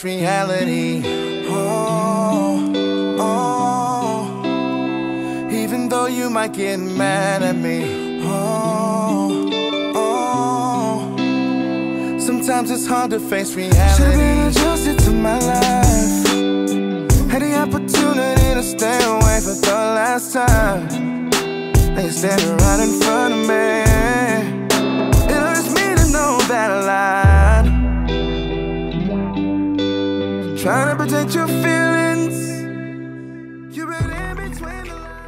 reality. Oh, oh. Even though you might get mad at me. Oh, oh. Sometimes it's hard to face reality. Should've been adjusted to my life. Had the opportunity to stay away for the last time. Now you're standing right in front Trying to protect your feelings. You're in between the lines.